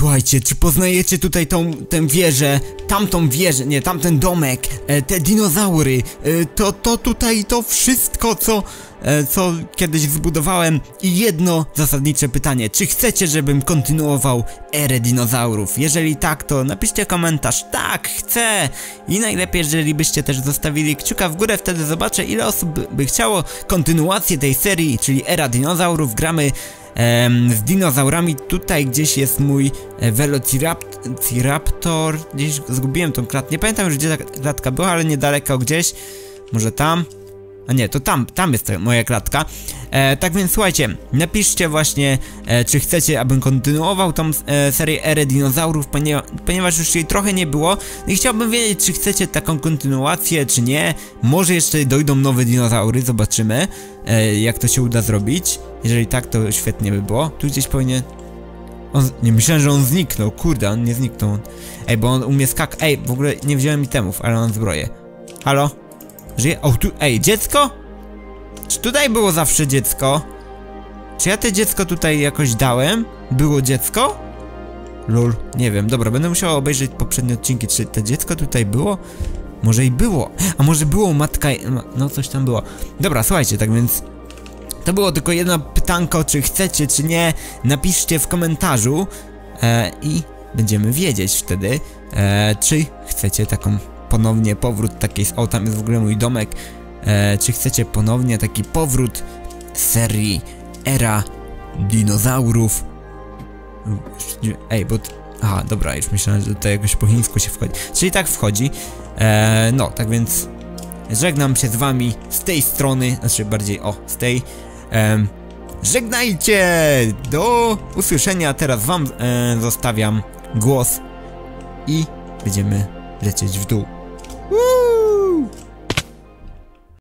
Słuchajcie, czy poznajecie tutaj tą tę wieżę, tamtą wieżę, nie, tamten domek, e, te dinozaury, e, to, to tutaj to wszystko, co, e, co kiedyś zbudowałem i jedno zasadnicze pytanie, czy chcecie, żebym kontynuował erę dinozaurów? Jeżeli tak, to napiszcie komentarz, tak, chcę! I najlepiej, jeżeli byście też zostawili kciuka w górę, wtedy zobaczę ile osób by, chciało kontynuację tej serii, czyli era dinozaurów, gramy z dinozaurami. Tutaj gdzieś jest mój e, Velociraptor. Gdzieś zgubiłem tą klatkę. Nie pamiętam już gdzie ta klatka była, ale niedaleko gdzieś. Może tam? A nie, to tam, tam jest moja klatka. E, tak więc słuchajcie, napiszcie właśnie, e, czy chcecie, abym kontynuował tą e, serię Ery Dinozaurów, ponieważ, ponieważ już jej trochę nie było. I chciałbym wiedzieć, czy chcecie taką kontynuację, czy nie. Może jeszcze dojdą nowe dinozaury, zobaczymy, e, jak to się uda zrobić. Jeżeli tak, to świetnie by było. Tu gdzieś powinien... On, nie myślałem, że on zniknął, kurde, on nie zniknął. Ej, bo on umie skak... Ej, w ogóle nie wziąłem itemów, ale on zbroję. Halo? Żyje? O, tu... Ej, dziecko? Czy tutaj było zawsze dziecko? Czy ja te dziecko tutaj jakoś dałem? Było dziecko? Lol, nie wiem, dobra, będę musiał obejrzeć poprzednie odcinki, czy to dziecko tutaj było? Może i było, a może było matka, no coś tam było. Dobra, słuchajcie, tak więc to było tylko jedno pytanko, czy chcecie, czy nie. Napiszcie w komentarzu e, i będziemy wiedzieć wtedy, e, czy chcecie taką ponownie powrót takiej. O, tam jest w ogóle mój domek. E, czy chcecie ponownie taki powrót serii Era Dinozaurów? Ej, bo. Aha, dobra, już myślałem, że to jakoś po chińsku się wchodzi. Czyli tak wchodzi. E, no, tak więc żegnam się z wami z tej strony, znaczy bardziej o, z tej. Em, żegnajcie! Do usłyszenia. Teraz wam e, zostawiam głos i będziemy lecieć w dół. Woo!